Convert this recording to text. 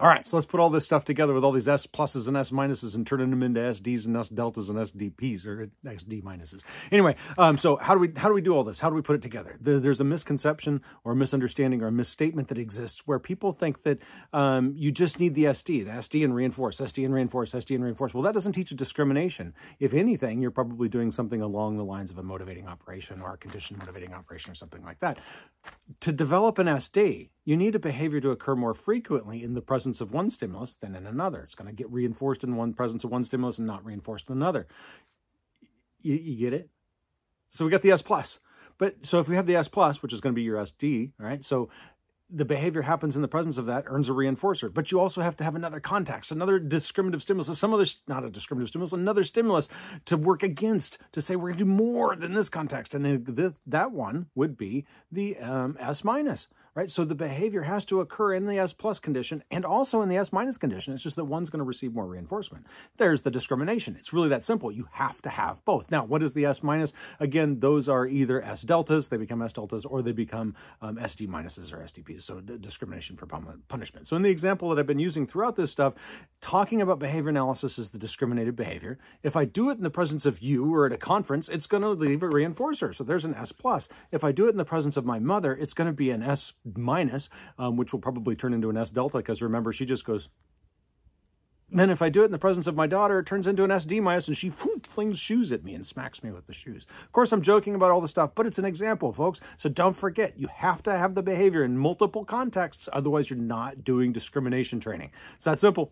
All right, so let's put all this stuff together with all these S pluses and S minuses and turn them into SDs and S deltas and SDPs or SD minuses. Anyway, um, so how do we how do we do all this? How do we put it together? There's a misconception or a misunderstanding or a misstatement that exists where people think that um, you just need the SD, the SD and reinforce, SD and reinforce, SD and reinforce. Well, that doesn't teach a discrimination. If anything, you're probably doing something along the lines of a motivating operation or a condition motivating operation or something like that. To develop an SD, you need a behavior to occur more frequently in the presence of one stimulus than in another. It's going to get reinforced in one presence of one stimulus and not reinforced in another. You, you get it? So we got the S plus. But so if we have the S plus, which is going to be your SD, right? So the behavior happens in the presence of that, earns a reinforcer. But you also have to have another context, another discriminative stimulus, some other, not a discriminative stimulus, another stimulus to work against, to say we're going to do more than this context. And then this, that one would be the um, S minus right? So the behavior has to occur in the S plus condition and also in the S minus condition. It's just that one's going to receive more reinforcement. There's the discrimination. It's really that simple. You have to have both. Now, what is the S minus? Again, those are either S deltas, they become S deltas, or they become um, SD minuses or SDPs, so discrimination for punishment. So in the example that I've been using throughout this stuff, talking about behavior analysis is the discriminated behavior. If I do it in the presence of you or at a conference, it's going to leave a reinforcer. So there's an S plus. If I do it in the presence of my mother, it's going to be an S minus, um, which will probably turn into an S delta because remember, she just goes. Then if I do it in the presence of my daughter, it turns into an SD minus and she whoop, flings shoes at me and smacks me with the shoes. Of course, I'm joking about all the stuff, but it's an example, folks. So don't forget, you have to have the behavior in multiple contexts. Otherwise, you're not doing discrimination training. It's that simple.